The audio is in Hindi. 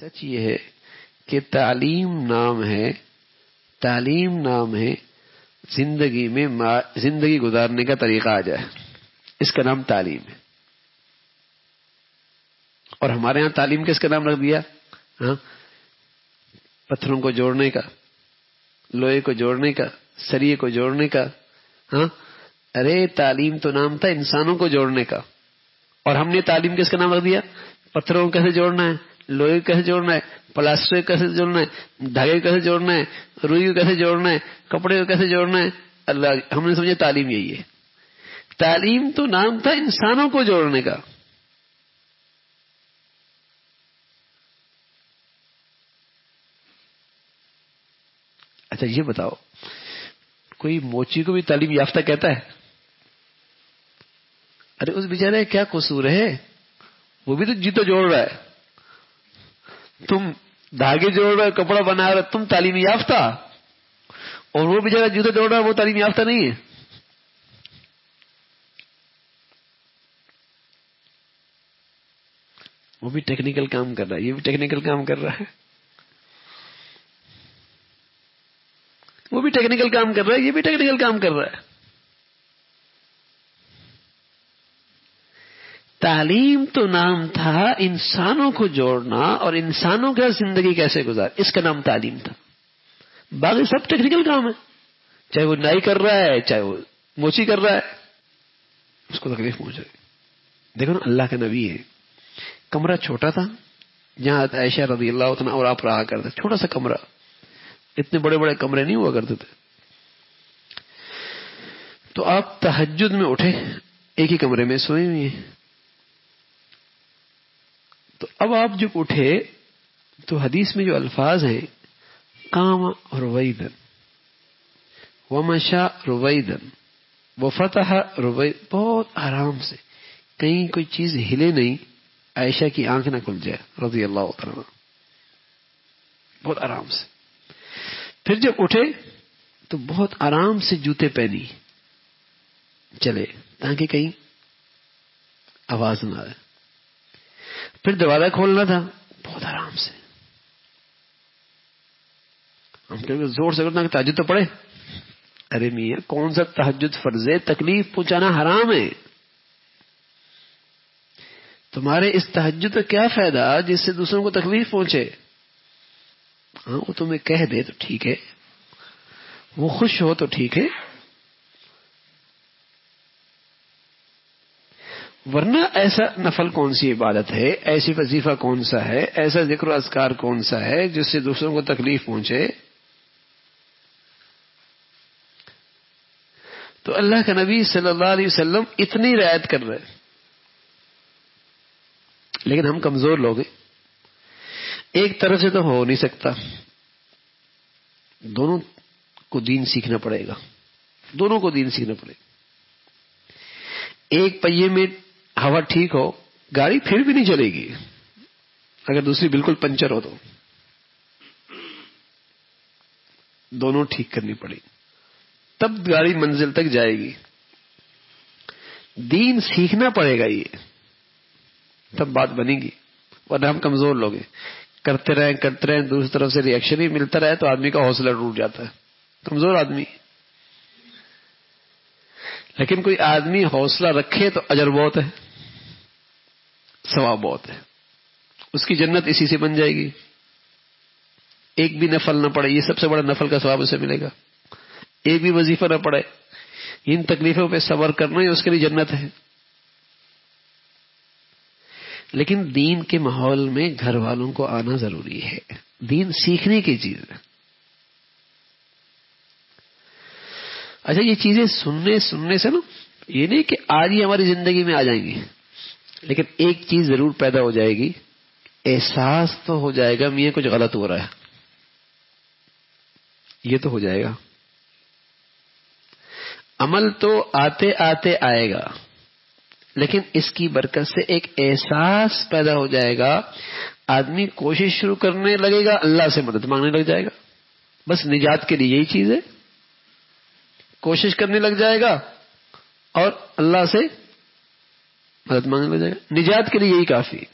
सच ये है कि तालीम नाम है, तालीम नाम है, ज़िंदगी में ज़िंदगी गुजारने का तरीका आ जाए। इसका नाम तालीम है। और हमारे यहाँ तालीम किसका नाम रख दिया? हा? पत्थरों को जोड़ने का, लोहे को जोड़ने का, सरिये को जोड़ने का, हा? अरे, तालीम तो नाम था इंसानों को जोड़ने का। और हमने तालीम किसका नाम रख दिया? पत्थरों को कैसे जोड़ना है? लोहे कैसे जोड़ना है? प्लास्टर कैसे जोड़ना है? धागे कैसे जोड़ना है? रुई को कैसे जोड़ना है? कपड़े को कैसे जोड़ना है? अल्लाह, हमने समझे तालीम यही है। तालीम तो नाम था इंसानों को जोड़ने का। अच्छा ये बताओ, कोई मोची को भी तालीम याफ्ता कहता है? अरे, उस बेचारे क्या कसूर है? वो भी तो जी तो जोड़ रहा है। तुम धागे जोड़ रहे कपड़ा बना रहे तुम तालीम याफ्ता? और वो बेचारा जूते जोड़ रहा है, वो तालीम याफ्ता नहीं है। वो भी टेक्निकल काम कर रहा है, ये भी टेक्निकल काम कर रहा है। वो भी टेक्निकल काम कर रहा है, ये भी टेक्निकल काम कर रहा है। तालीम तो नाम था इंसानों को जोड़ना और इंसानों का ज़िंदगी कैसे गुजार, इसका नाम तालीम था। बाकी सब टेक्निकल काम है। चाहे वो नाई कर रहा है, चाहे वो मोची कर रहा है, उसको तकलीफ़ पहुँच रही। देखो ना, अल्लाह का नबी है। कमरा छोटा था, जहाँ ऐशा रज़ी अल्लाह और आप रहा करते छोटा सा कमरा। इतने बड़े बड़े कमरे नहीं हुआ करते थे। तो आप तहजुद में उठे, एक ही कमरे में सोए हुए हैं। अब आप जब उठे तो हदीस में जो अल्फाज हैं, काम रुवैदन, वमशा रुवैदन वो फतह रुवै, बहुत आराम से, कहीं कोई चीज़ हिले नहीं, आयशा की आँख ना खुल जाए रज़ी अल्लाह बहुत आराम से। फिर जब उठे तो बहुत आराम से जूते पहनी, चले, ताकि कहीं आवाज़ ना आए। फिर दरवाज़ा खोलना था। बहुत आराम से। हम कहेंगे, ज़ोर से करना ताजुद तो पड़े अरे मियाँ, कौन सा तहजद फर्जे तकलीफ़ पहुंचाना हराम है। तुम्हारे इस तहजद का क्या फ़ायदा जिससे दूसरों को तकलीफ़ पहुँचे? हाँ वो तुम्हें कह दे तो ठीक है। वो खुश हो तो ठीक है। वरना ऐसा नफल कौन सी इबादत है? ऐसी वजीफा कौन सा है? ऐसा ज़िक्र असकार कौन सा है जिससे दूसरों को तकलीफ़ पहुँचे? तो अल्लाह का नबी सल्लल्लाहु अलैहि वसल्लम इतनी रियायत कर रहे लेकिन हम कमज़ोर लोग हैं। एक तरफ़ से तो हो नहीं सकता। दोनों को दीन सीखना पड़ेगा। दोनों को दीन सीखना पड़ेगा। एक पहिए में हवा ठीक हो, गाड़ी फिर भी नहीं चलेगी। अगर दूसरी बिल्कुल पंचर हो तो। दोनों ठीक करनी पड़ी। तब गाड़ी मंजिल तक जाएगी। दीन सीखना पड़ेगा ये। तब बात बनेगी। वरना हम कमज़ोर लोग करते रहे करते रहे, दूसरी तरफ़ से रिएक्शन ही मिलता रहे तो आदमी का हौसला टूट जाता है। कमज़ोर आदमी। लेकिन कोई आदमी हौसला रखे तो अजर बहुत है। सवाब बहुत है। उसकी जन्नत इसी से बन जाएगी। एक भी नफल ना पड़े, ये सबसे बड़ा नफल का सवाब उसे मिलेगा। एक भी वजीफा न पड़े, इन तकलीफों पे सबर करना ही उसके लिए जन्नत है। लेकिन दीन के माहौल में घर वालों को आना ज़रूरी है। दीन सीखने की चीज़ है। अच्छा ये चीज़ें सुनने सुनने से ना, ये नहीं कि आज ही हमारी ज़िंदगी में आ जाएँगी। लेकिन एक चीज़ ज़रूर पैदा हो जाएगी। एहसास तो हो जाएगा, मियाँ, कुछ गलत हो रहा है। ये तो हो जाएगा। अमल तो आते आते आएगा, लेकिन इसकी बरकत से एक एहसास पैदा हो जाएगा। आदमी कोशिश शुरू करने लगेगा, अल्लाह से मदद मांगने लग जाएगा। बस निजात के लिए यही चीज़ है। कोशिश करने लग जाएगा और अल्लाह से मदद मांगने जाएगा। निजात के लिए यही काफ़ी